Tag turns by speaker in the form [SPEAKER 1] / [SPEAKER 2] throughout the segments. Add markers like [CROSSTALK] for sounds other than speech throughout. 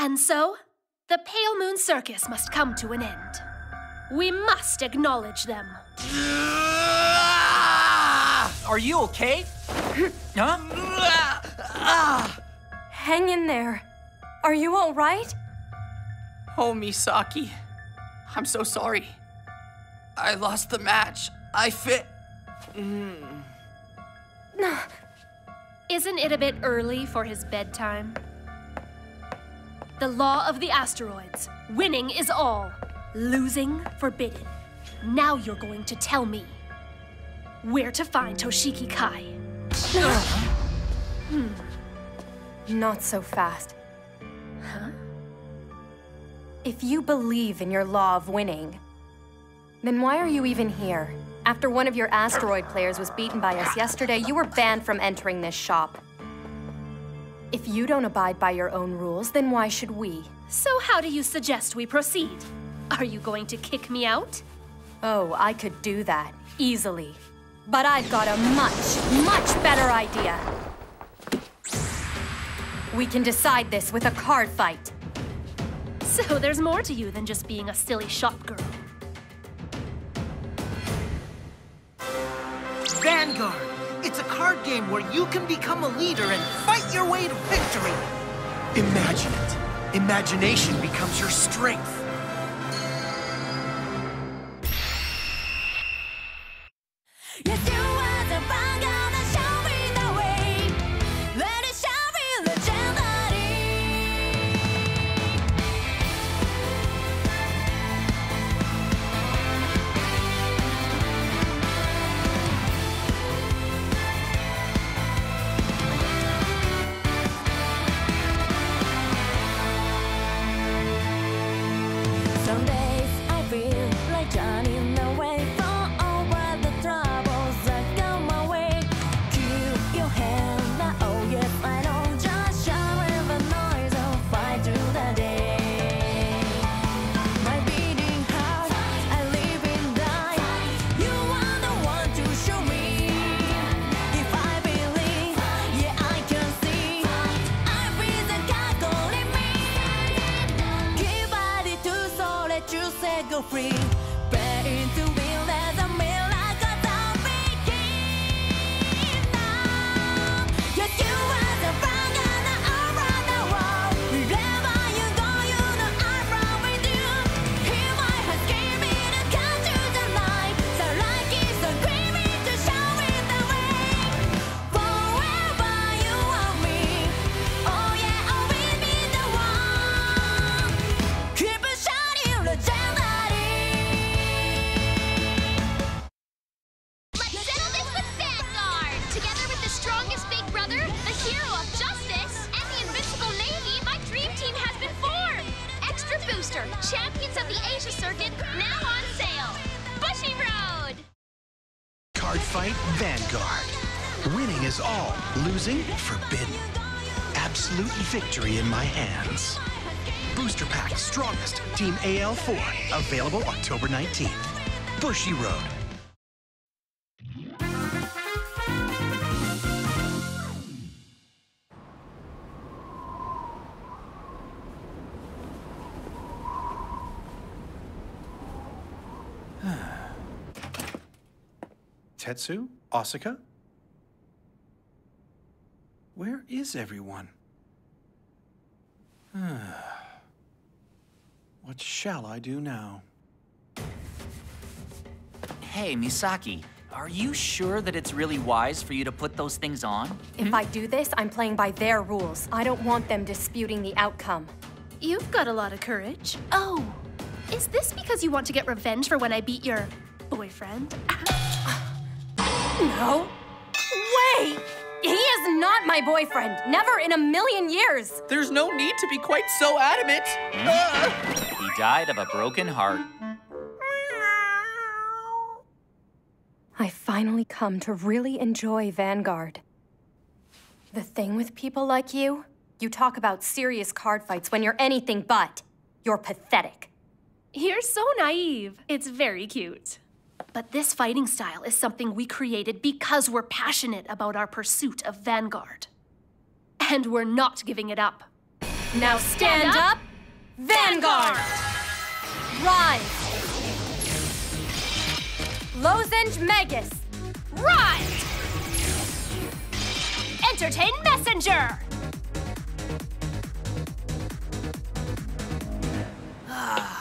[SPEAKER 1] And so, the Pale Moon Circus must come to an end. We must acknowledge them. [LAUGHS]
[SPEAKER 2] Are you okay? [LAUGHS] huh?
[SPEAKER 3] Hang in there. Are you all right?
[SPEAKER 4] Oh, Misaki. I'm so sorry. I lost the match. I fit. Hmm. [SIGHS]
[SPEAKER 1] Isn't it a bit early for his bedtime? The law of the asteroids. Winning is all. Losing forbidden. Now you're going to tell me where to find Toshiki Kai. hmm.
[SPEAKER 3] Not so fast. Huh? If you believe in your law of winning, then why are you even here? After one of your asteroid players was beaten by us yesterday, you were banned from entering this shop. If you don't abide by your own rules, then why should we?
[SPEAKER 1] So, how do you suggest we proceed? Are you going to kick me out?
[SPEAKER 3] Oh, I could do that, easily. But I've got a much, much better idea. We can decide this with a card fight.
[SPEAKER 1] So, there's more to you than just being a silly shop girl.
[SPEAKER 5] Vanguard. It's a card game where you can become a leader and fight your way to victory. Imagine it. Imagination becomes your strength.
[SPEAKER 6] Say free. Bear into as
[SPEAKER 7] Asia Circuit, now on sale! Bushiroad!
[SPEAKER 8] Card Fight Vanguard. Winning is all, losing forbidden. Absolute victory in my hands. Booster Pack Strongest Team AL4. Available October 19th. Bushiroad.
[SPEAKER 9] Tetsu? Asaka? Where is everyone? [SIGHS] what shall I do now?
[SPEAKER 2] Hey, Misaki, are you sure that it's really wise for you to put those things on?
[SPEAKER 3] If I do this, I'm playing by their rules. I don't want them disputing the outcome.
[SPEAKER 1] You've got a lot of courage. Oh, is this because you want to get revenge for when I beat your boyfriend? [LAUGHS]
[SPEAKER 3] No. Wait! He is not my boyfriend. Never in a million years.
[SPEAKER 4] There's no need to be quite so adamant.
[SPEAKER 2] He died of a broken heart.
[SPEAKER 3] I finally come to really enjoy Vanguard. The thing with people like you, you talk about serious card fights when you're anything but. You're pathetic.
[SPEAKER 1] You're so naive. It's very cute. But this fighting style is something we created because we're passionate about our pursuit of Vanguard. And we're not giving it up.
[SPEAKER 3] Now stand,
[SPEAKER 1] up.
[SPEAKER 3] up. Vanguard. Rise. Lozenge Magus.
[SPEAKER 1] Rise! Entertain Messenger! Ah.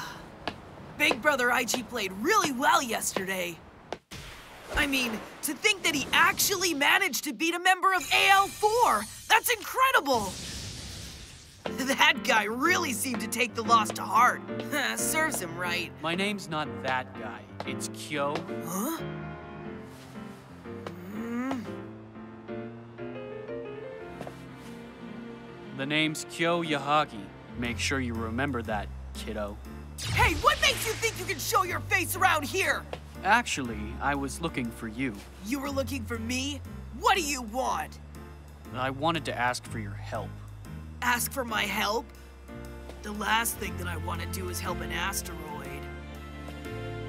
[SPEAKER 10] Big Brother Aichi played really well yesterday. I mean, to think that he actually managed to beat a member of AL4! That's incredible! [LAUGHS] That guy really seemed to take the loss to heart. [LAUGHS] Serves him right.
[SPEAKER 11] My name's not that guy. It's Kyo.
[SPEAKER 10] Huh?
[SPEAKER 11] The name's Kyo Yahagi. Make sure you remember that, kiddo.
[SPEAKER 10] Hey, what makes you think you can show your face around here?
[SPEAKER 11] Actually, I was looking for you.
[SPEAKER 10] You were looking for me? What do you want?
[SPEAKER 11] I wanted to ask for your help.
[SPEAKER 10] Ask for my help? The last thing that I want to do is help an asteroid.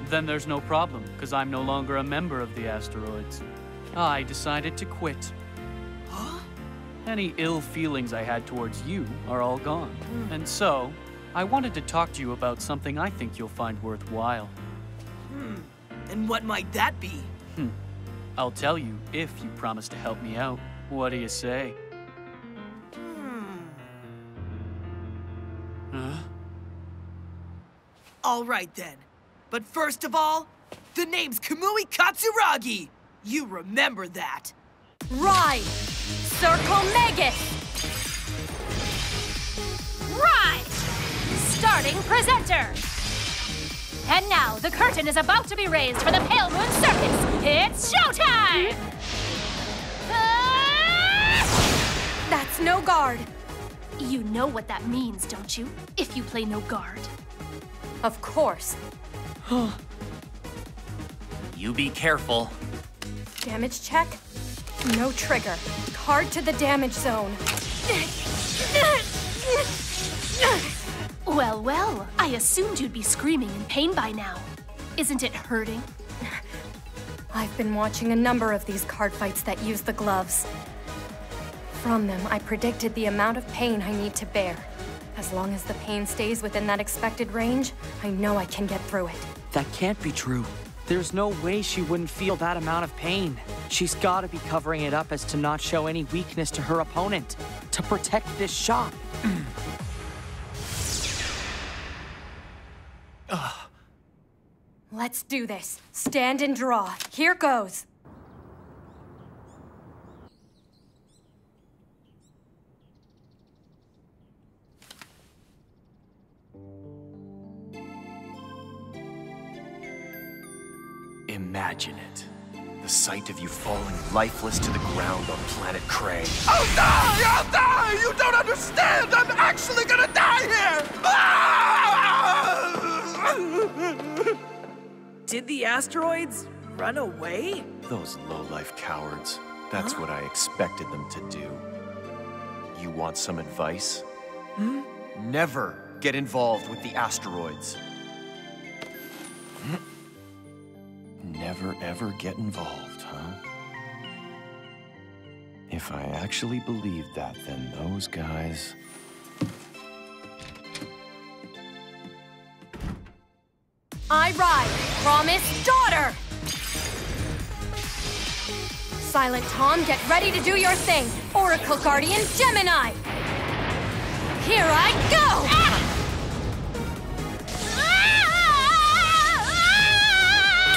[SPEAKER 11] Then there's no problem, because I'm no longer a member of the asteroids. I decided to quit.
[SPEAKER 10] Huh?
[SPEAKER 11] Any ill feelings I had towards you are all gone. Hmm. And so, I wanted to talk to you about something I think you'll find worthwhile. Hmm.
[SPEAKER 10] And what might that be? Hmm.
[SPEAKER 11] I'll tell you if you promise to help me out. What do you say? Hmm. Huh?
[SPEAKER 10] All right then. But first of all, the name's Kamui Katsuragi. You remember that.
[SPEAKER 3] Rise. Circle Magus.
[SPEAKER 1] Rise! Starting presenter! And now, the curtain is about to be raised for the Pale Moon Circus! It's showtime! Ah!
[SPEAKER 3] That's no guard.
[SPEAKER 1] You know what that means, don't you? If you play no guard.
[SPEAKER 3] Of course. [GASPS]
[SPEAKER 2] You be careful.
[SPEAKER 3] Damage check. No trigger. Card to the damage zone. [LAUGHS]
[SPEAKER 1] Well, well, I assumed you'd be screaming in pain by now. Isn't it hurting?
[SPEAKER 3] I've been watching a number of these card fights that use the gloves. From them, I predicted the amount of pain I need to bear. As long as the pain stays within that expected range, I know I can get through it.
[SPEAKER 12] That can't be true. There's no way she wouldn't feel that amount of pain. She's gotta be covering it up as to not show any weakness to her opponent. To protect this shop. [CLEARS THROAT]
[SPEAKER 3] Let's do this. Stand and draw. Here goes.
[SPEAKER 13] Imagine it. The sight of you falling lifeless to the ground on planet Cray.
[SPEAKER 5] I'll die! I'll die! You don't understand! I'm actually gonna die here! Ah!
[SPEAKER 10] Did the asteroids run away?
[SPEAKER 13] Those low-life cowards. That's what I expected them to do. You want some advice?
[SPEAKER 10] Hmm?
[SPEAKER 13] Never get involved with the asteroids. Never ever get involved, huh? If I actually believed that, then those guys.
[SPEAKER 3] I ride. Promise, daughter. Silent Tom, get ready to do your thing. Oracle Guardian Gemini. Here I go!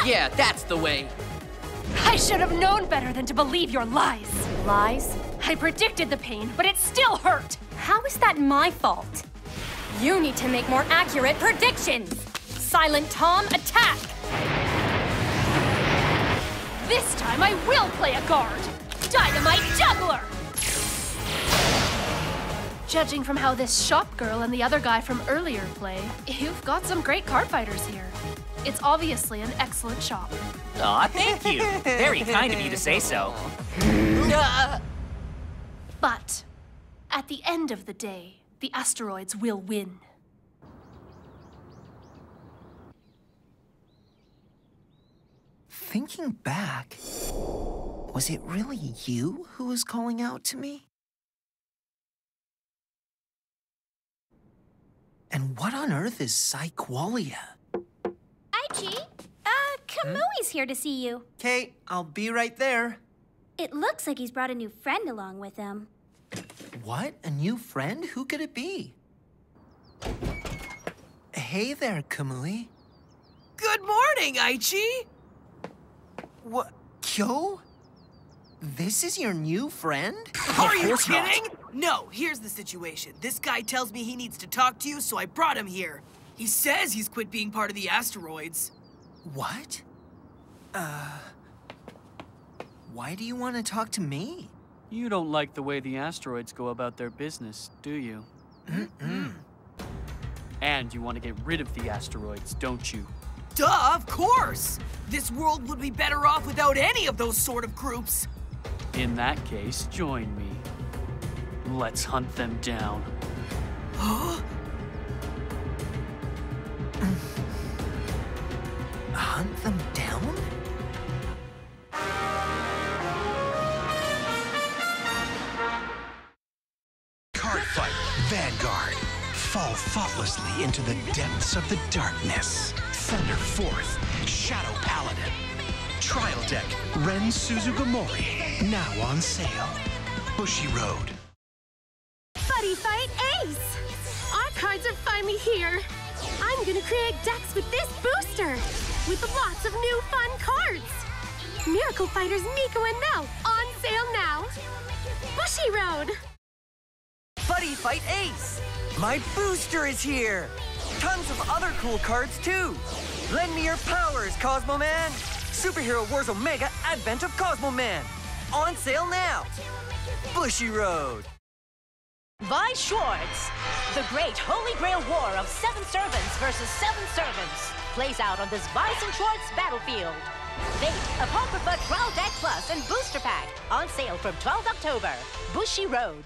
[SPEAKER 4] Yeah, that's the way.
[SPEAKER 1] I should have known better than to believe your lies.
[SPEAKER 3] Lies?
[SPEAKER 1] I predicted the pain, but it still hurt.
[SPEAKER 3] How is that my fault? You need to make more accurate predictions. Silent Tom, attack!
[SPEAKER 1] This time I will play a guard. Dynamite Juggler! Judging from how this shop girl and the other guy from earlier play, you've got some great card fighters here. It's obviously an excellent shop.
[SPEAKER 2] Aw, thank you. Very kind of you to say so.
[SPEAKER 1] But at the end of the day, the asteroids will win.
[SPEAKER 5] Thinking back, was it really you who was calling out to me? And what on earth is Psyqualia?
[SPEAKER 14] Aichi, uh, Kamui's here to see you.
[SPEAKER 5] Kate, I'll be right there.
[SPEAKER 14] It looks like he's brought a new friend along with him.
[SPEAKER 5] What? A new friend? Who could it be? Hey there, Kamui.
[SPEAKER 10] Good morning, Aichi!
[SPEAKER 5] What? Kyo? This is your new friend? [LAUGHS]
[SPEAKER 10] Are you kidding? No, here's the situation. This guy tells me he needs to talk to you, so I brought him here. He says he's quit being part of the asteroids.
[SPEAKER 5] What? Uh. Why do you want to talk to me?
[SPEAKER 11] You don't like the way the asteroids go about their business, do you?
[SPEAKER 5] Mm-mm.
[SPEAKER 11] And you want to get rid of the asteroids, don't you?
[SPEAKER 10] Duh, of course! This world would be better off without any of those sort of groups.
[SPEAKER 11] In that case, join me. Let's hunt them down. [GASPS]
[SPEAKER 5] Hunt them down?
[SPEAKER 8] Card fight, Vanguard. Fall thoughtlessly into the depths of the darkness. Thunder Fourth, Shadow Paladin. Trial deck, Ren Suzugamori. Now on sale. Bushiroad.
[SPEAKER 1] Buddy Fight Ace! Our cards are finally here. I'm gonna create decks with this booster, with lots of new fun cards. Miracle Fighters Miko and Mel, on sale now. Bushiroad!
[SPEAKER 15] Buddy Fight Ace! My booster is here! Tons of other cool cards, too! Lend me your powers, Cosmo Man! Superhero Wars Omega Advent of Cosmo Man! On sale now! Bushy Road!
[SPEAKER 16] Weiß Schwarz. The great Holy Grail war of seven servants versus seven servants plays out on this Weiß Schwarz battlefield. Fate, Apocrypha Trial Deck Plus and Booster Pack on sale from 12 October. Bushy Road.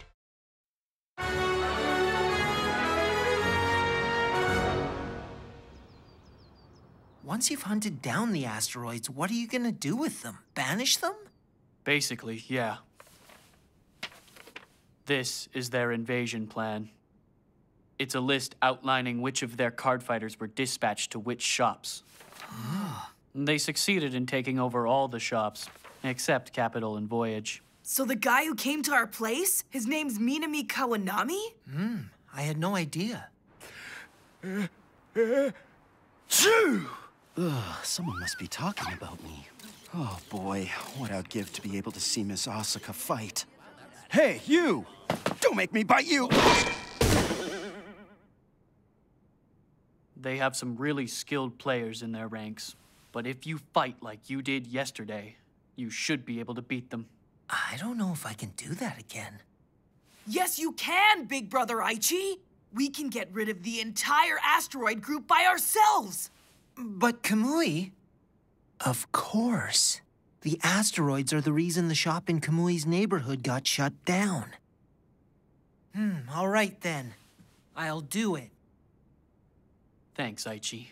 [SPEAKER 5] Once you've hunted down the asteroids, what are you gonna do with them? Banish them?
[SPEAKER 11] Basically, yeah. This is their invasion plan. It's a list outlining which of their card fighters were dispatched to which shops. They succeeded in taking over all the shops, except Capital and Voyage.
[SPEAKER 10] So the guy who came to our place, his name's Minami Kawanami?
[SPEAKER 5] Hmm, I had no idea.
[SPEAKER 17] Ugh, someone must be talking about me. Oh boy, what I'd give to be able to see Miss Asaka fight. Hey, you! Don't make me bite you!
[SPEAKER 11] They have some really skilled players in their ranks, but if you fight like you did yesterday, you should be able to beat them.
[SPEAKER 5] I don't know if I can do that again.
[SPEAKER 10] Yes, you can, Big Brother Aichi! We can get rid of the entire asteroid group by ourselves!
[SPEAKER 5] But Kamui. Of course. The asteroids are the reason the shop in Kamui's neighborhood got shut down. Hmm, all right then. I'll do it.
[SPEAKER 11] Thanks, Aichi.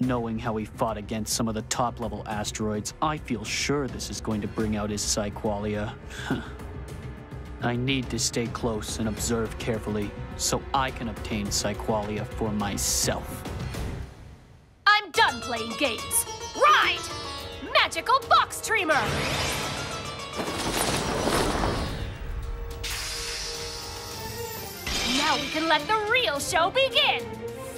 [SPEAKER 11] Knowing how he fought against some of the top level asteroids, I feel sure this is going to bring out his Psyqualia. I need to stay close and observe carefully so I can obtain Psyqualia for myself.
[SPEAKER 1] Done playing games. Ride! Magical Box Streamer! Now we can let the real show begin!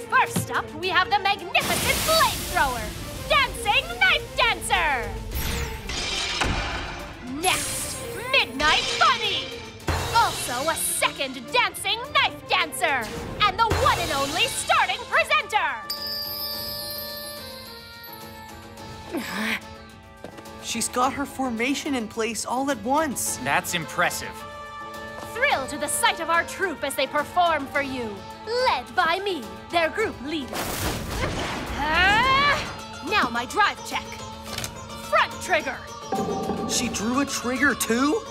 [SPEAKER 1] First up, we have the magnificent flamethrower, Dancing Knife
[SPEAKER 4] She's got her formation in place all at once.
[SPEAKER 2] That's impressive.
[SPEAKER 1] Thrill to the sight of our troop as they perform for you, led by me, their group leader. Ah! now my drive check. Front trigger.
[SPEAKER 4] She drew a trigger too?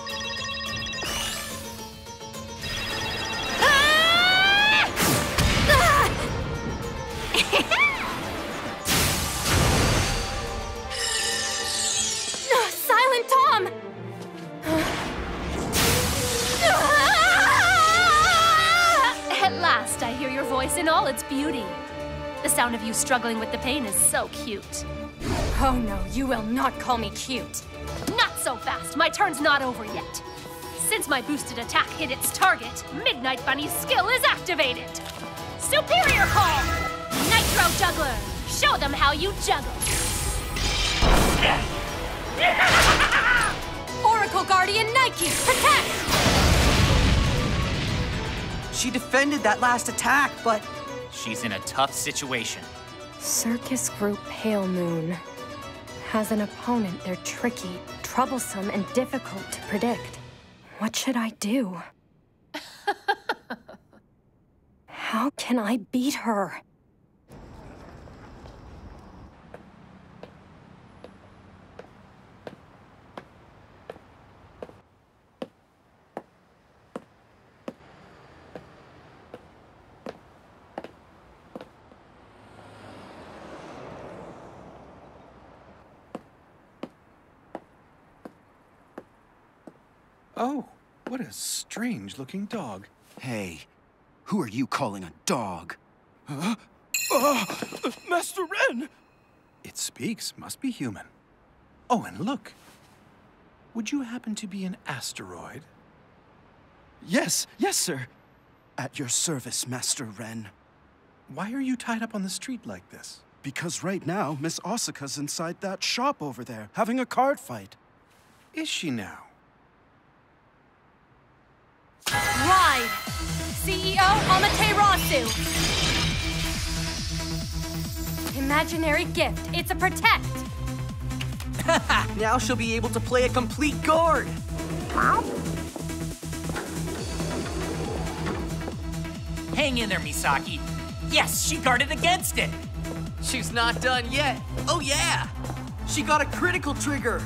[SPEAKER 1] Voice in all its beauty. The sound of you struggling with the pain is so cute.
[SPEAKER 3] Oh no, you will not call me cute.
[SPEAKER 1] Not so fast. My turn's not over yet. Since my boosted attack hit its target, Midnight Bunny's skill is activated. Superior Call! Nitro Juggler! Show them how you juggle.
[SPEAKER 3] Oracle Guardian Nike, protect!
[SPEAKER 15] She defended that last attack, but
[SPEAKER 2] She's in a tough situation.
[SPEAKER 3] Circus Group Pale Moon has an opponent. They're tricky, troublesome, and difficult to predict. What should I do? [LAUGHS] How can I beat her?
[SPEAKER 9] Oh, what a strange looking dog.
[SPEAKER 17] Hey, who are you calling a dog? Huh? Ah, Master Ren!
[SPEAKER 9] It speaks, must be human. Oh, and look. Would you happen to be an asteroid?
[SPEAKER 17] Yes, yes, sir. At your service, Master Ren.
[SPEAKER 9] Why are you tied up on the street like this?
[SPEAKER 17] Because right now, Miss Asaka's inside that shop over there, having a card fight.
[SPEAKER 9] Is she now?
[SPEAKER 3] Ride! CEO Amaterasu! Imaginary gift. It's a protect. [LAUGHS]
[SPEAKER 15] now she'll be able to play a complete guard.
[SPEAKER 2] Hang in there, Misaki. Yes, she guarded against it.
[SPEAKER 15] She's not done yet. Oh yeah! She got a critical trigger.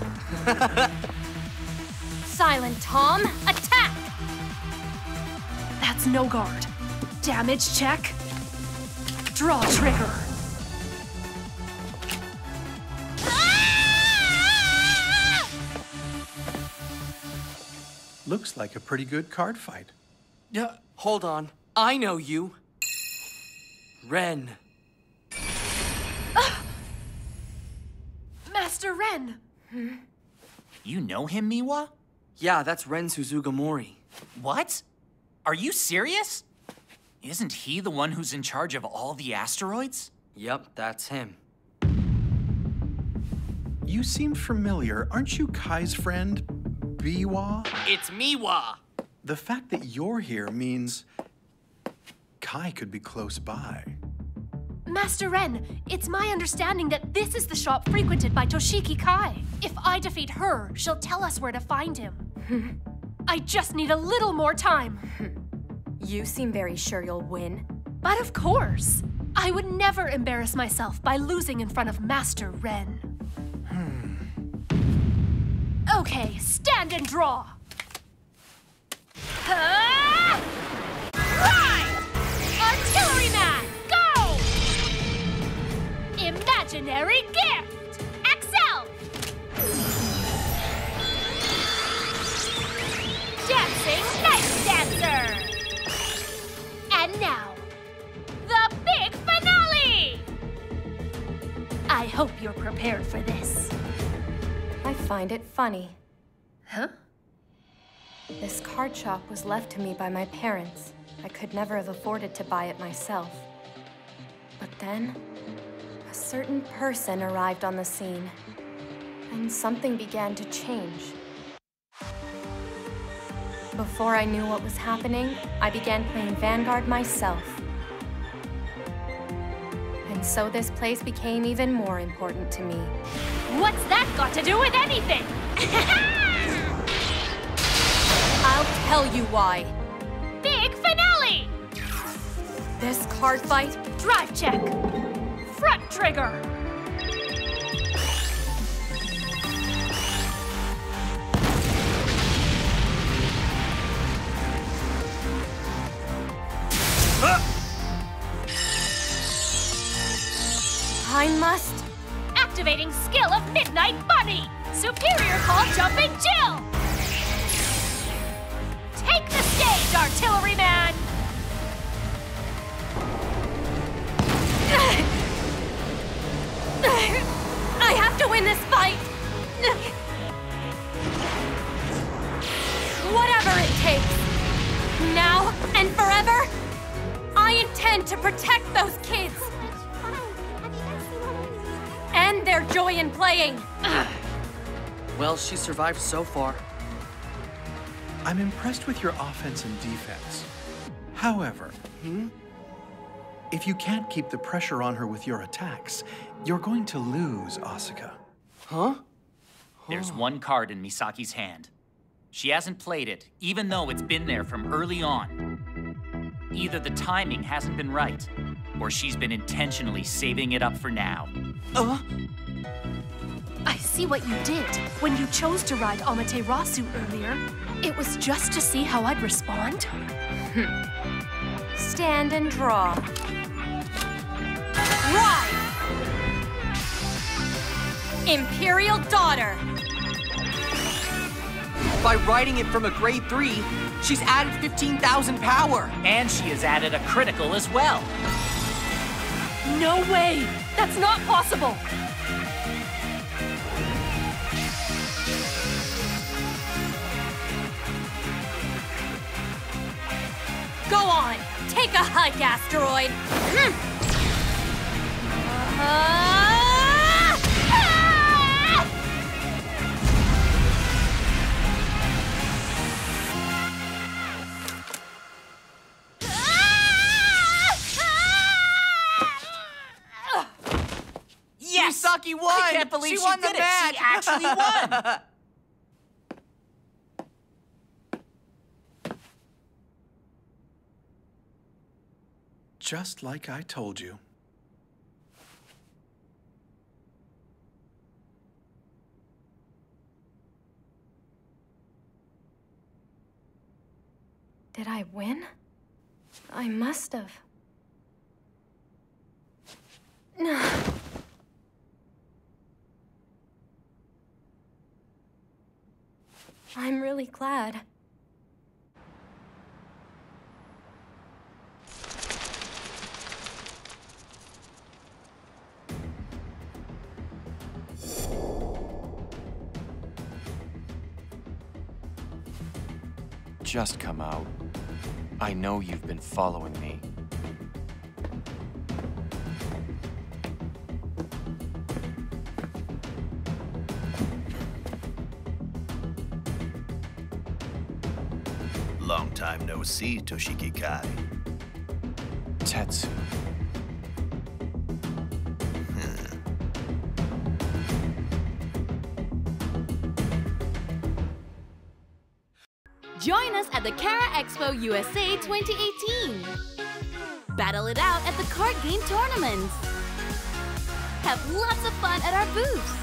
[SPEAKER 15] [LAUGHS]
[SPEAKER 3] Silent Tom, attack!
[SPEAKER 1] That's no guard. Damage check. Draw trigger.
[SPEAKER 9] Looks like a pretty good card fight.
[SPEAKER 15] Yeah, hold on. I know you. Ren.
[SPEAKER 1] Master Ren. Hmm?
[SPEAKER 2] You know him, Miwa?
[SPEAKER 15] Yeah, that's Ren Suzugamori.
[SPEAKER 2] What? Are you serious? Isn't he the one who's in charge of all the asteroids?
[SPEAKER 15] Yep, that's him.
[SPEAKER 9] You seem familiar. Aren't you Kai's friend, Biwa?
[SPEAKER 15] It's Miwa.
[SPEAKER 9] The fact that you're here means Kai could be close by.
[SPEAKER 1] Master Ren, it's my understanding that this is the shop frequented by Toshiki Kai. If I defeat her, she'll tell us where to find him. [LAUGHS] I just need a little more time. [LAUGHS]
[SPEAKER 3] You seem very sure you'll win.
[SPEAKER 1] But of course, I would never embarrass myself by losing in front of Master Ren. Hmm. Okay, stand and draw. Right! Artilleryman, go! Imaginary gift, hope you're prepared for this.
[SPEAKER 3] I find it funny.
[SPEAKER 1] Huh?
[SPEAKER 3] This card shop was left to me by my parents. I could never have afforded to buy it myself. But then, a certain person arrived on the scene, and something began to change. Before I knew what was happening, I began playing Vanguard myself. And so this place became even more important to me.
[SPEAKER 1] What's that got to do with anything? [LAUGHS]
[SPEAKER 3] I'll tell you why.
[SPEAKER 1] Big finale!
[SPEAKER 3] This card fight,
[SPEAKER 1] Drive check. Front trigger.
[SPEAKER 3] I must.
[SPEAKER 1] Activating skill of Midnight Bunny. Superior call Jumping Jill.
[SPEAKER 12] Survived so far.
[SPEAKER 9] I'm impressed with your offense and defense. However, if you can't keep the pressure on her with your attacks, you're going to lose, Asaka.
[SPEAKER 12] Huh?
[SPEAKER 2] There's one card in Misaki's hand. She hasn't played it, even though it's been there from early on. Either the timing hasn't been right, or she's been intentionally saving it up for now.
[SPEAKER 12] Uh?
[SPEAKER 1] I see what you did when you chose to ride Amaterasu earlier. It was just to see how I'd respond. Hmm.
[SPEAKER 3] Stand and draw. Ride! Imperial Daughter!
[SPEAKER 12] By riding it from a grade 3, she's added 15,000 power.
[SPEAKER 2] And she has added a critical as well.
[SPEAKER 1] No way! That's not possible!
[SPEAKER 3] A hike, asteroid! Hmm. Ah! Ah!
[SPEAKER 2] Yes!
[SPEAKER 12] Misaki won!
[SPEAKER 2] I can't believe
[SPEAKER 12] she,
[SPEAKER 2] she
[SPEAKER 12] won
[SPEAKER 2] did
[SPEAKER 12] the
[SPEAKER 2] it.
[SPEAKER 12] match!
[SPEAKER 2] She actually [LAUGHS] won!
[SPEAKER 9] Just like I told you.
[SPEAKER 3] Did I win? I must have. No. I'm really glad.
[SPEAKER 13] Just come out. I know you've been following me.
[SPEAKER 18] Long time no see, Toshiki Kai.
[SPEAKER 13] Tetsu.
[SPEAKER 19] Join us at the Kara Expo USA 2018. Battle it out at the card game tournaments. Have lots of fun at our booths.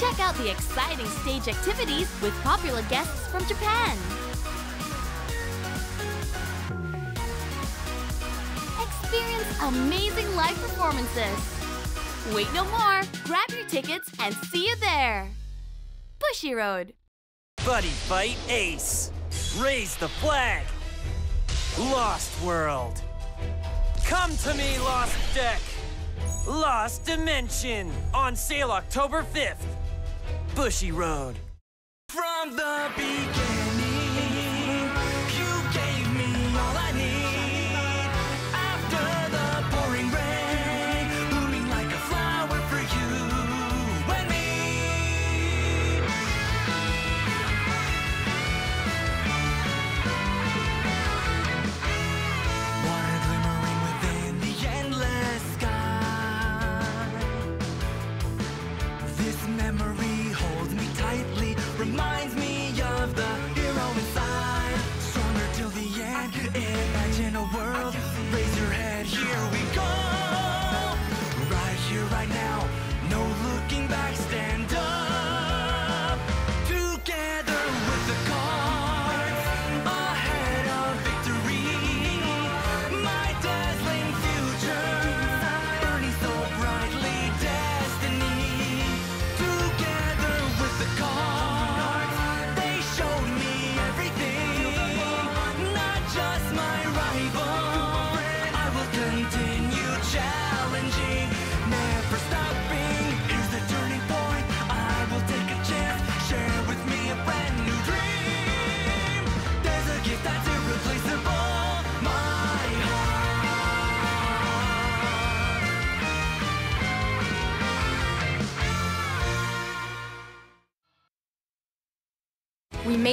[SPEAKER 19] Check out the exciting stage activities with popular guests from Japan. Experience amazing live performances. Wait no more. Grab your tickets and see you there. Bushiroad.
[SPEAKER 15] Buddy Fight Ace. Raise the flag. Lost World. Come to me, Lost Deck. Lost Dimension. On sale October 5th. Bushiroad. From the beginning,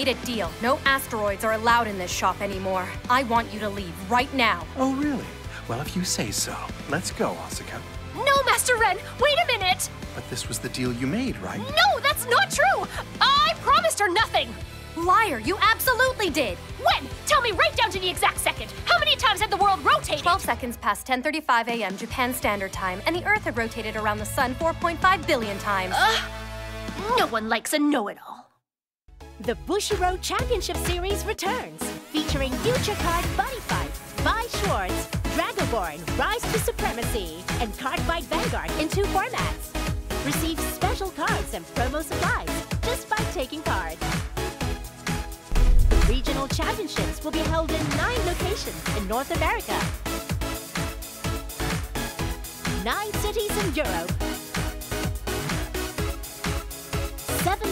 [SPEAKER 3] made a deal. No asteroids are allowed in this shop anymore. I want you to leave right now.
[SPEAKER 9] Oh, really? Well, if you say so. Let's go, Asaka.
[SPEAKER 1] No, Master Ren! Wait a minute!
[SPEAKER 9] But this was the deal you made, right?
[SPEAKER 1] No, that's not true! I promised her nothing!
[SPEAKER 3] Liar, you absolutely did!
[SPEAKER 1] When? Tell me right down to the exact second. How many times had the world rotated?
[SPEAKER 3] 12 seconds past 10:35 a.m. Japan Standard Time, and the Earth had rotated around the sun 4.5 billion times.
[SPEAKER 1] Uh, no one likes a know-it-all.
[SPEAKER 16] The Bushiroad Championship Series returns, featuring future card Buddy Fight, Weiß Schwarz, Dragoborne, Rise to Supremacy, and Card Fight Vanguard in two formats. Receive special cards and promo supplies just by taking part. The regional championships will be held in nine locations in North America, nine cities in Europe,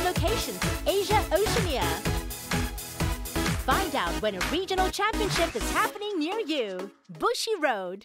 [SPEAKER 16] locations in Asia Oceania. Find out when a regional championship is happening near you. Bushiroad.